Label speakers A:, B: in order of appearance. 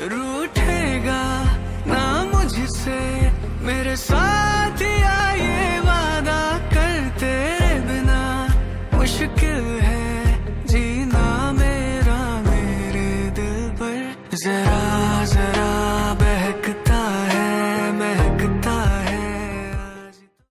A: रूठेगा ना मुझसे। मेरे साथ ये वादा करते बिना। मुश्किल है जीना मेरा, मेरे दिल पर। जरा जरा